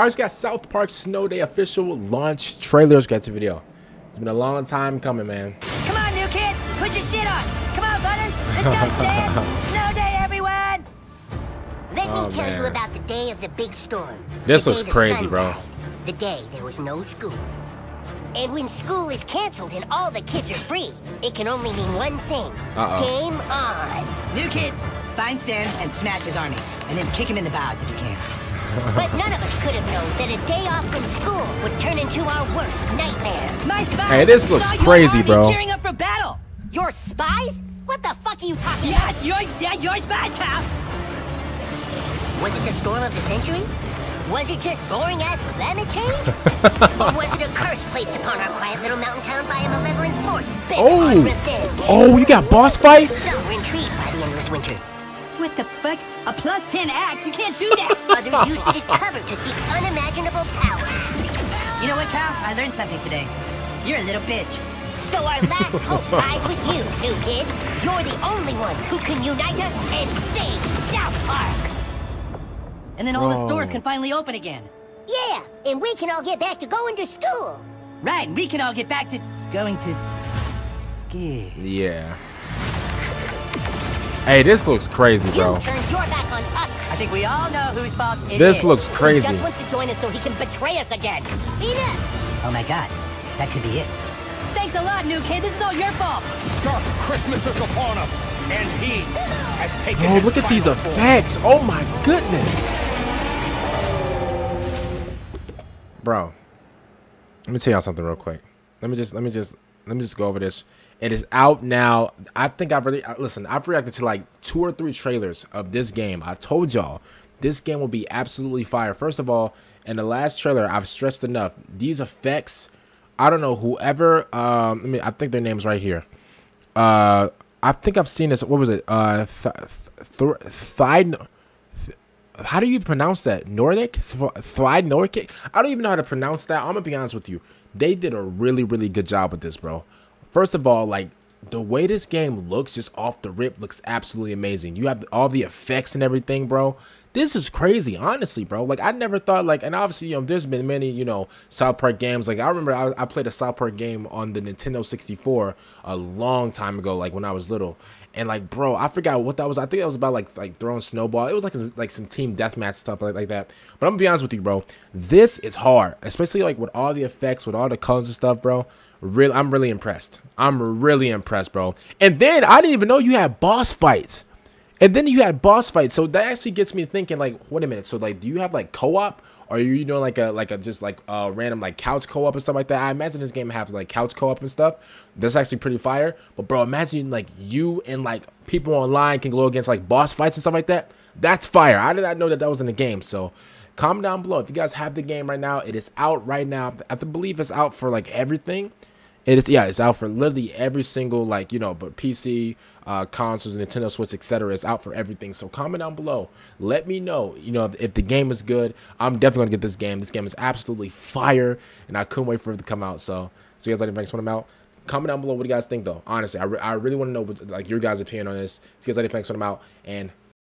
I just got South Park Snow Day official launch trailers. Got the video. It's been a long time coming, man. Come on, new kid. Put your shit on. Come on, Button. Let's go stand. Snow day, everyone. Let Oh, me tell man. you about the day of the big storm. This The looks crazy, bro. died. The day there was no school. And when school is canceled and all the kids are free, it can only mean one thing. Uh-oh. Game on. New kids, find Stan and smash his army, and then kick him in the bows if you can. But none of us could have known that a day off from school would turn into our worst nightmare. My spies Hey, this looks crazy, bro. Gearing up for battle. Your spies? What the fuck are you talking Yeah, about? your yeah, your spies, Kyle. Was it the storm of the century? Was it just boring ass climate change? or was it a curse placed upon our quiet little mountain town by a malevolent force bent Oh. on revenge? Oh, you got boss fights? Some were What the fuck? A plus ten axe? You can't do that. Others used it as cover to seek unimaginable power. you know what, Cal? I learned something today. You're a little bitch. So our last hope lies with you, new kid. You're the only one who can unite us and save South Park. And then all the stores can finally open again. Yeah, and we can all get back to going to school. Right, and we can all get back to going to school. Yeah. Hey, this looks crazy, You bro. turned your back on us. I think we all know whose fault it is. This looks He crazy. just wants to join us so he can betray us again. Enough! Oh my god, that could be it. Thanks a lot, new kid. This is all your fault. Dark Christmas is upon us, and he has taken Bro, his look at these form. effects. Oh my goodness. Bro, let me tell y'all something real quick. Let me just let me just let me just go over this. It is out now. I think I've really listen. I've reacted to like two or three trailers of this game. I told y'all this game will be absolutely fire. First of all, in the last trailer, I've stressed enough. These effects, I don't know whoever. Um, let me. I think their name's right here. Uh, I think I've seen this. What was it? Uh, th- th- th- how do you pronounce that? Nordic? Th- Nordic? I don't even know how to pronounce that. I'm gonna be honest with you. They did a really, really good job with this, bro. First of all, like the way this game looks, just off the rip, looks absolutely amazing. You have all the effects and everything, bro. This is crazy, honestly, bro. Like I never thought, like, and obviously, you know, there's been many, you know, South Park games. Like I remember, I, I played a South Park game on the Nintendo 64 a long time ago, like when I was little. And like, bro, I forgot what that was. I think that was about like like throwing snowball. It was like like some team deathmatch stuff like, like that. But I'm gonna be honest with you, bro. This is hard, especially like with all the effects, with all the colors and stuff, bro. Real, I'm really impressed. I'm really impressed, bro. And then I didn't even know you had boss fights. And then you had boss fights, so that actually gets me thinking. Like, wait a minute. So, like, do you have like co-op, are you doing like a like a just like uh random like couch co-op and stuff like that? I imagine this game has like couch co-op and stuff. That's actually pretty fire. But bro, imagine like you and like people online can go against like boss fights and stuff like that. That's fire. I did not know that that was in the game. So, comment down below if you guys have the game right now. It is out right now. I believe it's out for like everything. It is yeah, it's out for literally every single like you know, but PC, uh, consoles, Nintendo Switch, etc. It's out for everything. So comment down below. Let me know. You know if, if the game is good. I'm definitely gonna get this game. This game is absolutely fire, and I couldn't wait for it to come out. So so you guys later. thanks when I'm out. Comment down below what do you guys think though. Honestly, I, re- I really want to know what, like your guys' opinion on this. So you guys like thanks when I'm out, and